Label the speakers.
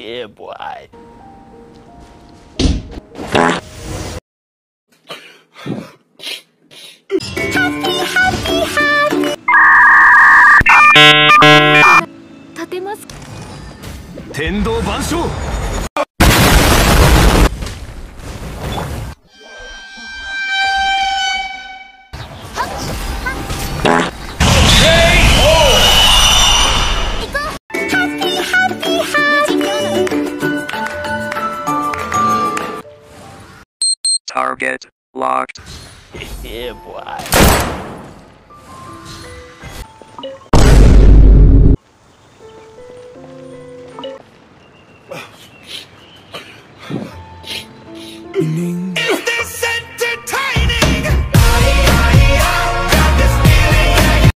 Speaker 1: Yeah, boy.
Speaker 2: Happy, happy, happy. 立てます。
Speaker 3: 天道万象。
Speaker 1: Target locked.
Speaker 4: yeah, boy.
Speaker 5: Ning